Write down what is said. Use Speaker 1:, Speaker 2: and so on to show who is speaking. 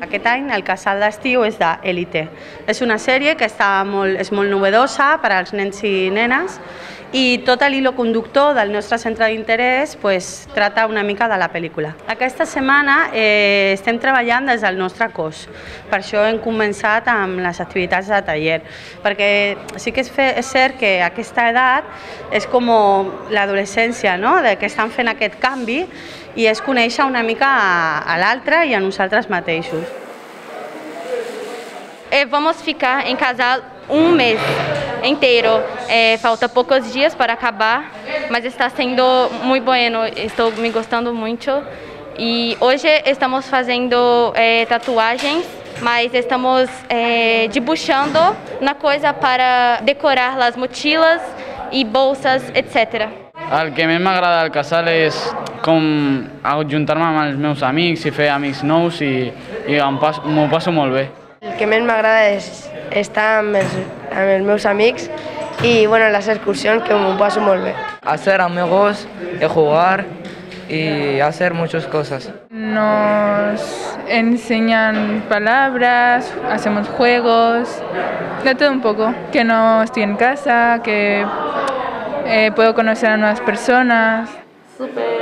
Speaker 1: Aquest any el casal d'estiu és d'Elite. És una sèrie que està molt, és molt novedosa per als nens i nenes i tot l'hilo conductor del nostre centre d'interès pues, trata una mica de la pel·lícula. Aquesta setmana eh, estem treballant des del nostre cos, per això hem començat amb les activitats de taller, perquè sí que és, fe, és cert que aquesta edat és com l'adolescència, no? de que estan fent aquest canvi i és conèixer una mica a, a l'altre i a nosaltres mateixos.
Speaker 2: Eh, vamos ficar em casal um mês inteiro. É, falta poucos dias para acabar, mas está sendo muito bueno. Estou me gostando muito. E hoje estamos fazendo é, tatuagens, mas estamos é, dibuixando na coisa para decorar as mochilas e bolsas, etc.
Speaker 3: El que més m'agrada del casal és com ajuntar-me amb meus amics i fer amics nous i, i m'ho passo molt.
Speaker 4: Que més m'agrada és estar amb els, amb els meus amics y bueno, las excursiones que me paso muy bien.
Speaker 5: Hacer amigos, jugar y hacer muchas cosas.
Speaker 6: Nos enseñan palabras, hacemos juegos, de todo un poco. Que no estoy en casa, que eh, puedo conocer a nuevas personas.
Speaker 2: Super